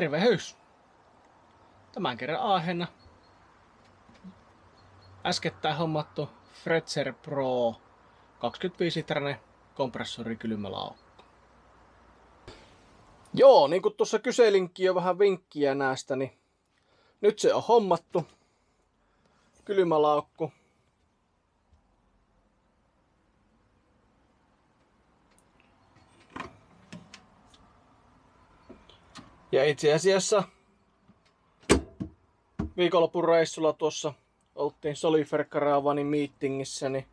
Tervehys! Tämän kerran aiheena äskettäin hommattu Fretzer Pro 25 litrainen kompressori kylmälaukku. Joo, niin kuin tuossa kyselinkin jo vähän vinkkiä näistä, niin nyt se on hommattu. Kylmälaukku. Ja itse asiassa viikonlopun reissulla tuossa oltiin Solifer Caravanin meetingissä, niin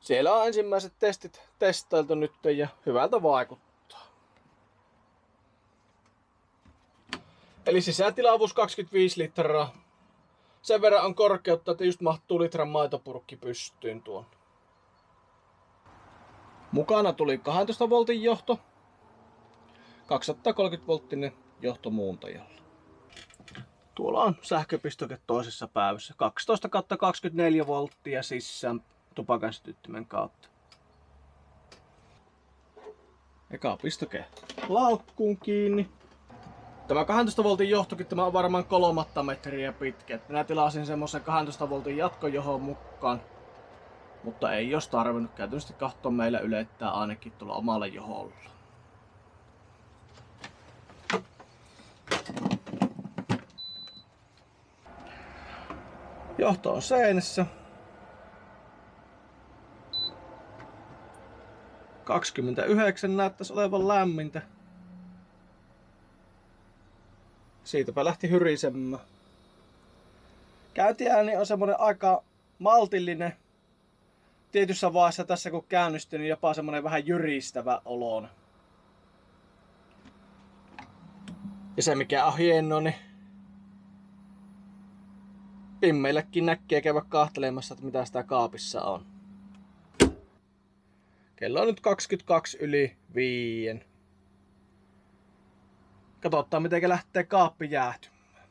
siellä on ensimmäiset testit testailtu nyt ja hyvältä vaikuttaa. Eli sisätilavuus 25 litraa. Sen verran on korkeutta, että just mahtuu litran maitopurkki pystyyn tuon. Mukana tuli 12 voltin johto, 230 volttinen johtomuuntajalla. Tuolla on sähköpistoke toisessa päivässä. 12 24 volttia sisään tupakan sytyttimen kautta. Eka pistoke laukkuun kiinni. Tämä 12 voltin johtokin tämä on varmaan kolmatta metriä pitkä. Minä tilasin semmoisen 12 voltin jatkojohon mukaan. Mutta ei jos tarvinnut. Käytännössä katsoa meillä ylettää ainakin tuolla omalla joholla. Johto on seinässä. 29 näyttäisi olevan lämmintä. Siitäpä lähti hyrisemään. Käyntiääni on semmonen aika maltillinen. Tietyssä vaiheessa tässä kun käynnistyy, niin jopa semmonen vähän jyristävä oloon. Ja se mikä on hienoa, niin pimmeillekin näkee käydä kahtelemassa, että mitä sitä kaapissa on. Kello on nyt 22 yli 5. Katsotaan miten lähtee kaappi jäähtymään.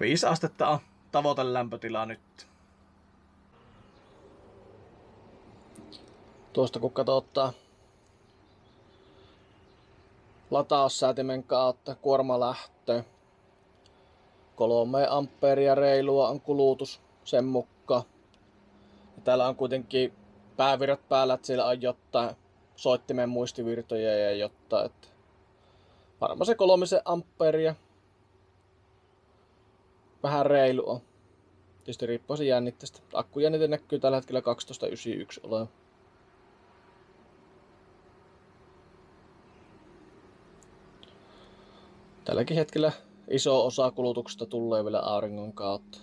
Viisi astetta on tavoitelämpötila nyt. Tuosta kun katsotaan lataussäätimen kautta kuormalähtö. Kolme amperia reilua on kulutus sen mukaan. Ja täällä on kuitenkin päävirrat päällä, että siellä on jotain soittimen muistivirtoja ja jotain. Että varmaan se kolmisen amperia. Vähän reilu on. Tietysti riippuu se jännitteestä. Akkujännite näkyy tällä hetkellä 1291 olevan. Tälläkin hetkellä iso osa kulutuksesta tulee vielä auringon kautta.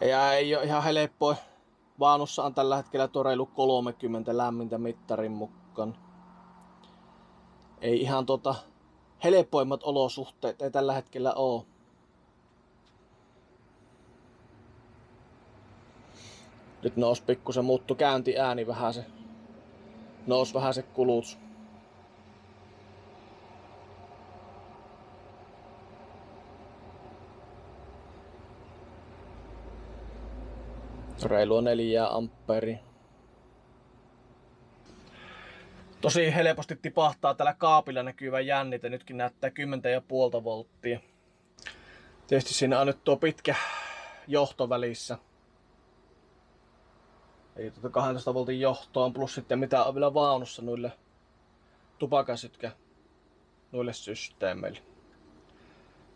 Ja ei ole ihan helppoa. Vaanussa on tällä hetkellä toreilu 30 lämmintä mittarin mukaan. Ei ihan tota helpoimmat olosuhteet ei tällä hetkellä ole. Nyt nousi pikkusen muuttu käynti ääni vähän se. Nousi vähän se kulutus. Reilua 4 amperi. Tosi helposti tipahtaa tällä kaapilla näkyvä jännite. Nytkin näyttää 10,5 volttia. Tietysti siinä on nyt tuo pitkä johto välissä. Eli tuota 12 voltin johtoon plus sitten mitä on vielä vaunussa noille tupakasytkä noille systeemeille.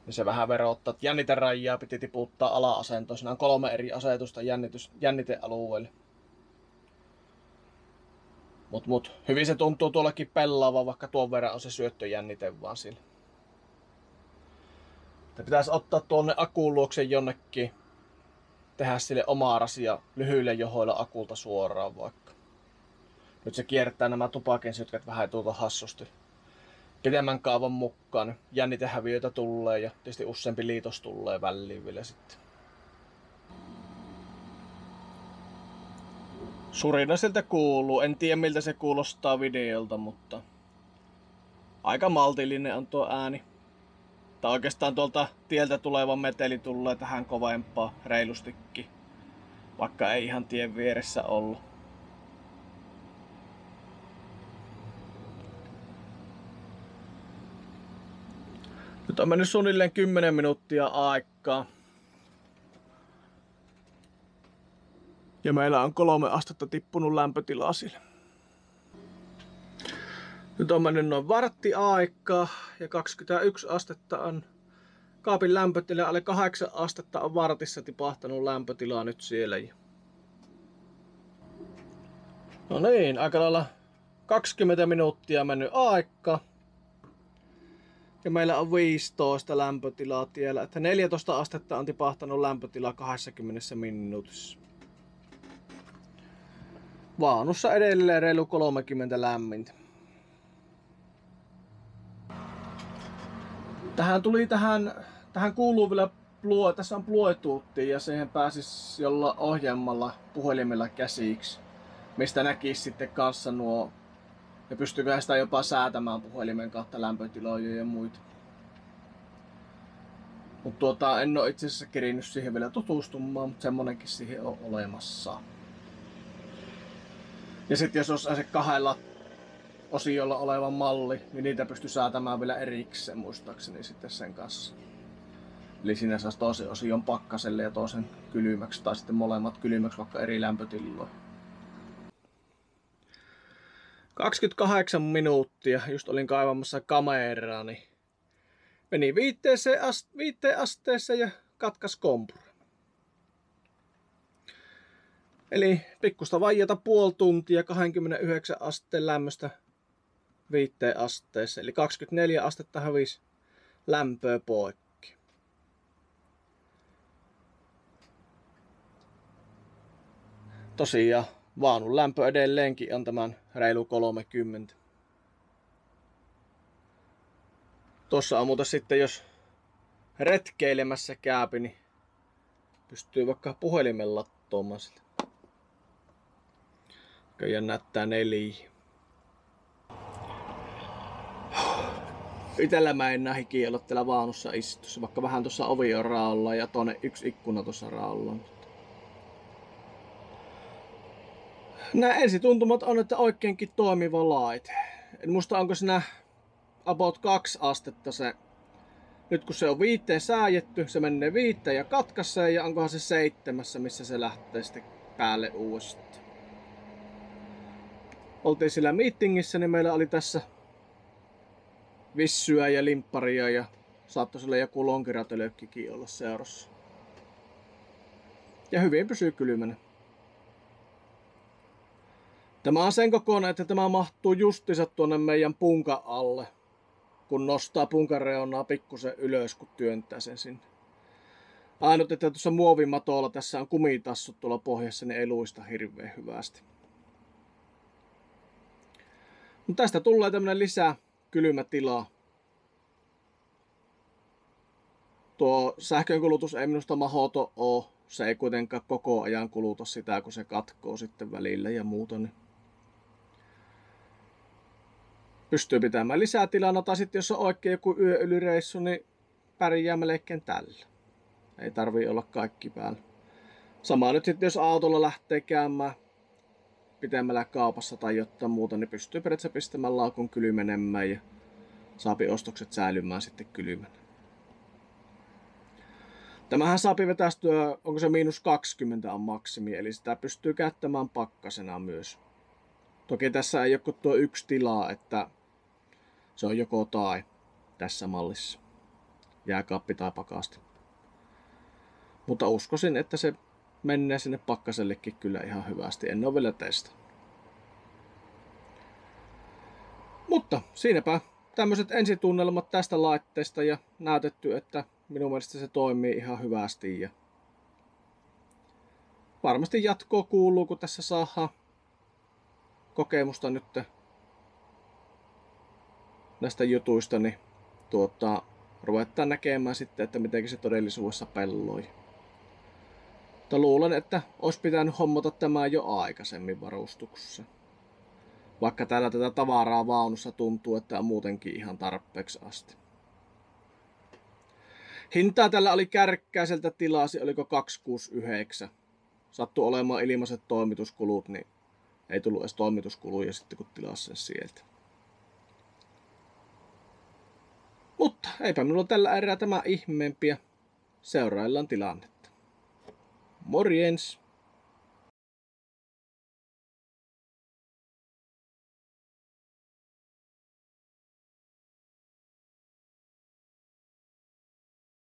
Ja se vähän verottaa, että jänniterajaa piti tiputtaa ala-asentoon. Siinä on kolme eri asetusta jännitys, jännitealueelle. Mut, mut, hyvin se tuntuu tuollakin pellaava, vaikka tuon verran on se syöttöjännite vaan sillä. Pitäisi ottaa tuonne akun luokse jonnekin tehdä sille omaa rasia lyhyille johoilla akulta suoraan vaikka. Nyt se kiertää nämä tupakin sytkät vähän tuolta hassusti. Pidemmän kaavan mukaan jännitehäviöitä tulee ja tietysti useampi liitos tulee väliin vielä sitten. Surina siltä kuuluu. En tiedä miltä se kuulostaa videolta, mutta aika maltillinen on tuo ääni. Tai oikeastaan tuolta tieltä tuleva meteli tulee tähän kovempaa reilustikin, vaikka ei ihan tien vieressä ollut. Nyt on mennyt suunnilleen 10 minuuttia aikaa. Ja meillä on kolme astetta tippunut lämpötila sille. Nyt on mennyt noin vartti aikaa ja 21 astetta on kaapin lämpötila. Alle 8 astetta on vartissa tipahtanut lämpötila nyt siellä. No niin, aika lailla 20 minuuttia mennyt aika. Ja meillä on 15 lämpötilaa tiellä, että 14 astetta on tipahtanut lämpötila 20 minuutissa. Vaanussa edelleen reilu 30 lämmintä. Tähän tuli tähän, tähän kuuluu vielä Plue, tässä on Bluetooth ja siihen pääsis jolla ohjelmalla puhelimella käsiksi, mistä näkisi sitten kanssa nuo ja pystyykö sitä jopa säätämään puhelimen kautta lämpötiloja ja muita. Mutta tuota, en ole itse asiassa kerinyt siihen vielä tutustumaan, mutta semmonenkin siihen on olemassa. Ja sitten jos olisi se kahdella osiolla oleva malli, niin niitä pystyy säätämään vielä erikseen muistaakseni sitten sen kanssa. Eli siinä saisi toisen osion pakkaselle ja toisen kylmäksi, tai sitten molemmat kylmäksi vaikka eri lämpötiloihin. 28 minuuttia, just olin kaivamassa kameraa, niin meni viitteeseen, ast- viitteen asteessa ja katkas kompura. Eli pikkusta vaijata puoli tuntia 29 asteen lämmöstä viitteen asteessa. Eli 24 astetta hävisi lämpöä poikki. Tosiaan vaanun lämpö edelleenkin on tämän reilu 30. Tuossa on muuten sitten, jos retkeilemässä käypi, niin pystyy vaikka puhelimen lattoamaan sitä. Kyllä näyttää neljä. Itellä mä en nähi kiellottella vaunussa istussa, vaikka vähän tuossa ovi on raolla ja tuonne yksi ikkuna tuossa raolla. Nämä ensituntumat on, että oikeinkin toimiva laite. En muista onko siinä about kaksi astetta se. Nyt kun se on viitteen sääjetty, se menee viitteen ja katkaisee ja onkohan se seitsemässä, missä se lähtee sitten päälle uudestaan. Oltiin sillä meetingissä, niin meillä oli tässä vissyä ja limpparia ja saattoi sillä joku lonkiratelökkikin olla seurassa. Ja hyvin pysyy kylmänä. Tämä on sen kokoinen, että tämä mahtuu justiinsa tuonne meidän punka alle, kun nostaa punkan reunaa pikkusen ylös, kun työntää sen sinne. Ainut, että tuossa muovimatolla tässä on kumitassut tuolla pohjassa, niin ei luista hirveän hyvästi. Mutta tästä tulee tämmönen lisää kylmä Tuo sähkönkulutus ei minusta mahoto ole. Se ei kuitenkaan koko ajan kuluta sitä, kun se katkoo sitten välillä ja muuta. Niin pystyy pitämään lisää tilana, tai sitten jos on oikein joku yöylireissu, niin pärjää melkein tällä. Ei tarvii olla kaikki päällä. Sama nyt sitten, jos autolla lähtee käymään pitemmällä kaupassa tai jotain muuta, niin pystyy periaatteessa pistämään laukun kylmenemään ja saapi ostokset säilymään sitten kylmänä. Tämähän saapi vetästyä, onko se miinus 20 on maksimi, eli sitä pystyy käyttämään pakkasena myös. Toki tässä ei ole tuo yksi tilaa, että se on joko tai tässä mallissa. Jääkaappi tai pakasti. Mutta uskoisin, että se menee sinne pakkasellekin kyllä ihan hyvästi. En ole vielä testa. Mutta siinäpä tämmöiset ensitunnelmat tästä laitteesta ja näytetty, että minun mielestä se toimii ihan hyvästi. Ja varmasti jatkoa kuuluu, kun tässä saadaan kokemusta nyt näistä jutuista, niin tuota, ruvetaan näkemään sitten, että miten se todellisuudessa pelloi. Mutta luulen, että olisi pitänyt hommata tämä jo aikaisemmin varustuksessa. Vaikka täällä tätä tavaraa vaunussa tuntuu, että on muutenkin ihan tarpeeksi asti. Hintaa tällä oli kärkkäiseltä tilasi, oliko 269. Sattu olemaan ilmaiset toimituskulut, niin ei tullut edes toimituskuluja sitten kun tilasi sen sieltä. Mutta eipä minulla tällä erää tämä ihmeempiä. Seuraillaan tilannetta. Moriens.